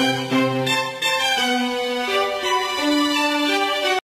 Música